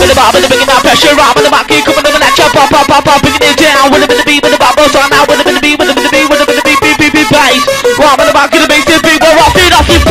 with the bob, with the bringing that pressure on, with the mic, coming to the lecture, pop, pop, pop, pop, bringing it down, with the with the beat, with the bubbles on now, with the with the beat, with the with the beat, with the with the beat, beat, beat, bass. Right, with the back of the bass, the beat, we're off it, off your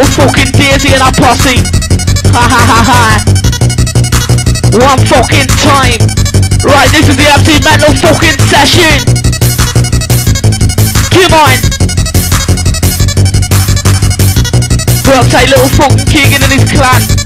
Little fucking Daisy and a posse. Ha ha ha ha. One fucking time. Right, this is the MC Mental fucking session. Come on. What a little fucking king and his clan.